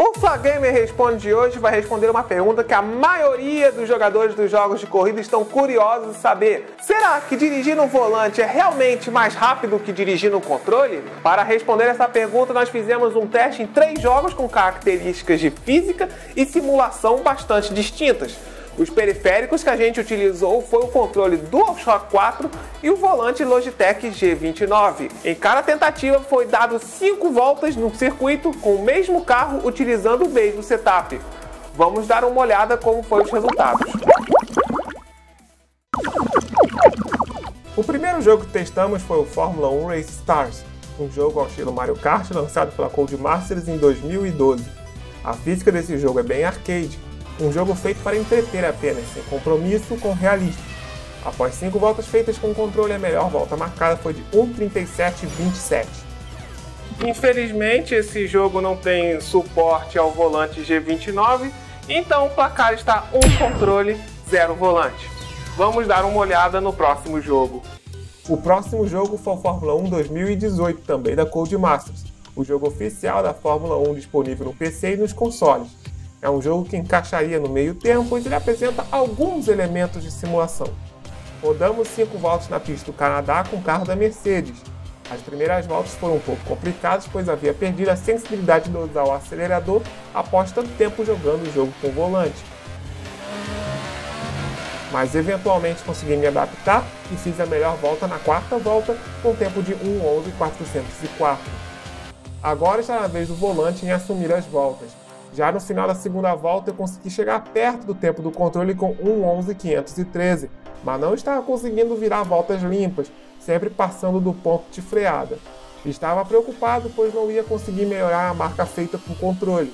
O Flagamer Responde de hoje vai responder uma pergunta que a maioria dos jogadores dos jogos de corrida estão curiosos de saber. Será que dirigir no volante é realmente mais rápido que dirigir no controle? Para responder essa pergunta, nós fizemos um teste em três jogos com características de física e simulação bastante distintas. Os periféricos que a gente utilizou foi o controle DualShock 4 e o volante Logitech G29. Em cada tentativa foi dado 5 voltas no circuito com o mesmo carro utilizando o mesmo setup. Vamos dar uma olhada como foram os resultados. O primeiro jogo que testamos foi o Fórmula 1 Race Stars, um jogo ao estilo Mario Kart lançado pela Codemasters em 2012. A física desse jogo é bem arcade, um jogo feito para entreter apenas, sem compromisso com realismo. Após cinco voltas feitas com controle, a melhor volta marcada foi de 1:37.27. Infelizmente, esse jogo não tem suporte ao volante G29, então o placar está um controle, zero volante. Vamos dar uma olhada no próximo jogo. O próximo jogo foi o Fórmula 1 2018, também da Codemasters, o jogo oficial da Fórmula 1 disponível no PC e nos consoles. É um jogo que encaixaria no meio tempo, pois ele apresenta alguns elementos de simulação. Rodamos 5 voltas na pista do Canadá com o carro da Mercedes. As primeiras voltas foram um pouco complicadas, pois havia perdido a sensibilidade de usar o acelerador após tanto tempo jogando o jogo com o volante. Mas eventualmente consegui me adaptar e fiz a melhor volta na quarta volta com tempo de 1.11.404. Agora está na vez do volante em assumir as voltas. Já no final da segunda volta eu consegui chegar perto do tempo do controle com 1.11.513, mas não estava conseguindo virar voltas limpas, sempre passando do ponto de freada. Estava preocupado pois não ia conseguir melhorar a marca feita o controle.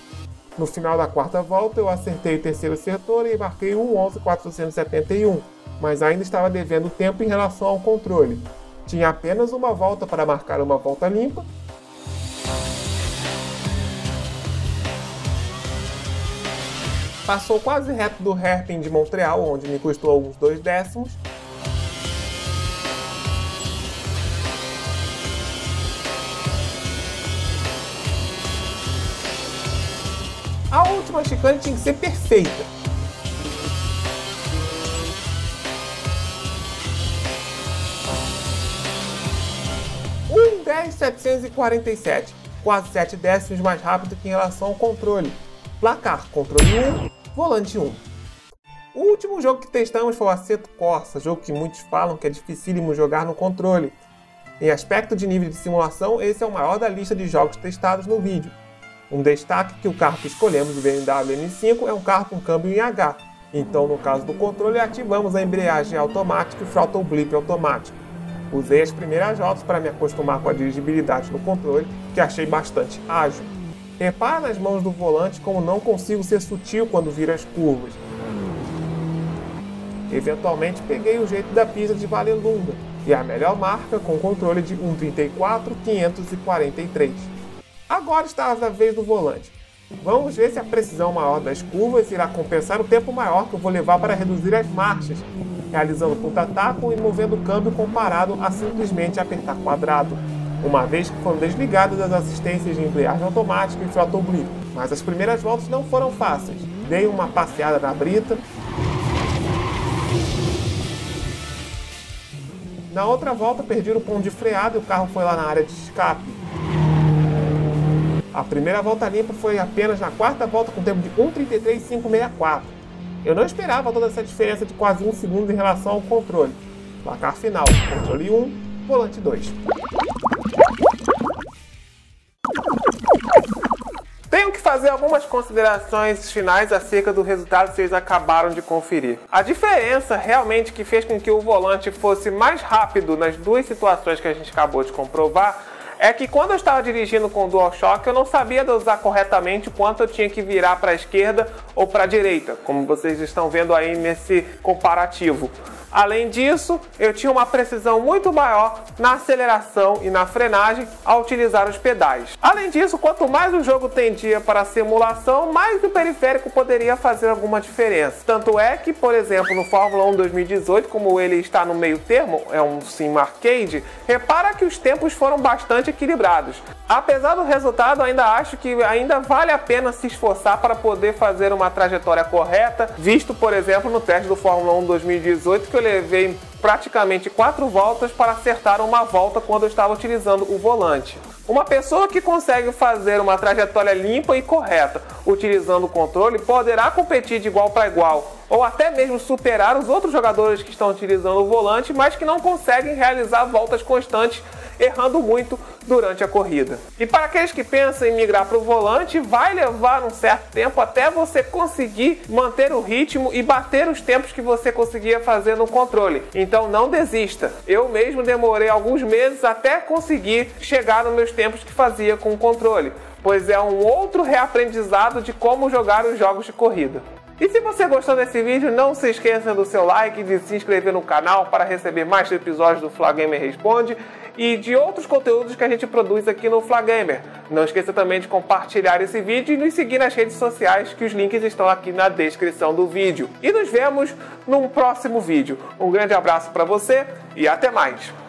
No final da quarta volta eu acertei o terceiro setor e marquei 1.11.471, mas ainda estava devendo tempo em relação ao controle. Tinha apenas uma volta para marcar uma volta limpa Passou quase reto do hairpin de Montreal, onde me custou alguns dois décimos. A última chicane tinha que ser perfeita. Um 10,747, quase 7 décimos mais rápido que em relação ao controle. Placar, controle 1, volante 1. O último jogo que testamos foi o Aceto Corsa, jogo que muitos falam que é dificílimo jogar no controle. Em aspecto de nível de simulação, esse é o maior da lista de jogos testados no vídeo. Um destaque que o carro que escolhemos, o BMW M5, é um carro com câmbio em H, então no caso do controle ativamos a embreagem automática e o throttle blip automático. Usei as primeiras voltas para me acostumar com a dirigibilidade no controle, que achei bastante ágil. Repara nas mãos do volante como não consigo ser sutil quando viro as curvas. Eventualmente peguei o jeito da pista de Valelunga e a melhor marca com controle de 1.34.543. Agora está a vez do volante. Vamos ver se a precisão maior das curvas irá compensar o tempo maior que eu vou levar para reduzir as marchas, realizando ponta-taco e movendo o câmbio comparado a simplesmente apertar quadrado uma vez que foram desligadas as assistências de embreagem automática e throttle blip. Mas as primeiras voltas não foram fáceis. Dei uma passeada na brita. Na outra volta perdi o ponto de freada e o carro foi lá na área de escape. A primeira volta limpa foi apenas na quarta volta com tempo de 1.33.564. Eu não esperava toda essa diferença de quase um segundo em relação ao controle. Placar final, controle 1, volante 2. Tenho que fazer algumas considerações finais acerca do resultado que vocês acabaram de conferir. A diferença realmente que fez com que o volante fosse mais rápido nas duas situações que a gente acabou de comprovar é que quando eu estava dirigindo com o DualShock eu não sabia dosar corretamente quanto eu tinha que virar para a esquerda ou para a direita, como vocês estão vendo aí nesse comparativo. Além disso, eu tinha uma precisão muito maior na aceleração e na frenagem ao utilizar os pedais. Além disso, quanto mais o jogo tendia para simulação, mais o periférico poderia fazer alguma diferença. Tanto é que, por exemplo, no Fórmula 1 2018, como ele está no meio termo, é um sim arcade, repara que os tempos foram bastante equilibrados. Apesar do resultado, ainda acho que ainda vale a pena se esforçar para poder fazer uma trajetória correta, visto, por exemplo, no teste do Fórmula 1 2018 que eu levei praticamente quatro voltas para acertar uma volta quando eu estava utilizando o volante. Uma pessoa que consegue fazer uma trajetória limpa e correta utilizando o controle poderá competir de igual para igual ou até mesmo superar os outros jogadores que estão utilizando o volante, mas que não conseguem realizar voltas constantes, errando muito durante a corrida. E para aqueles que pensam em migrar para o volante, vai levar um certo tempo até você conseguir manter o ritmo e bater os tempos que você conseguia fazer no controle. Então não desista. Eu mesmo demorei alguns meses até conseguir chegar nos meus tempos que fazia com o controle, pois é um outro reaprendizado de como jogar os jogos de corrida. E se você gostou desse vídeo, não se esqueça do seu like e de se inscrever no canal para receber mais episódios do Flagamer Responde e de outros conteúdos que a gente produz aqui no Flagamer. Não esqueça também de compartilhar esse vídeo e nos seguir nas redes sociais, que os links estão aqui na descrição do vídeo. E nos vemos num próximo vídeo. Um grande abraço para você e até mais!